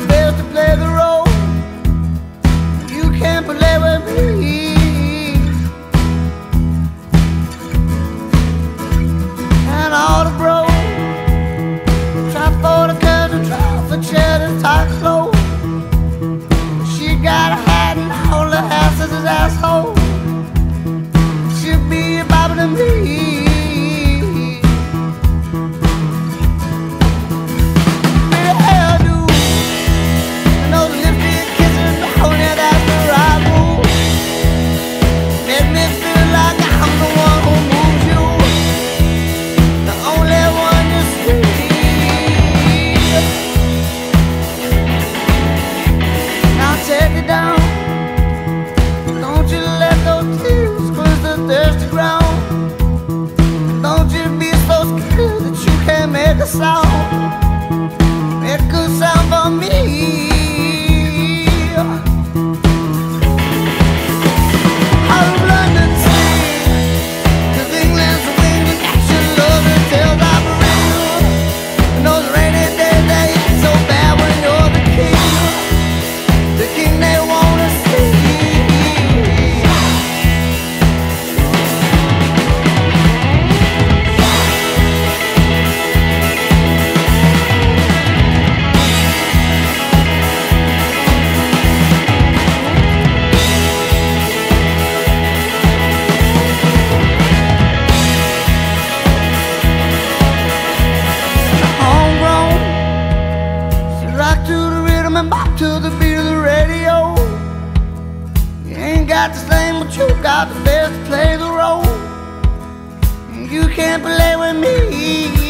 the best to play the make a sound, make a sound for me. To the beat of the radio. You ain't got the same, but you got the best to play the role. And you can't play with me.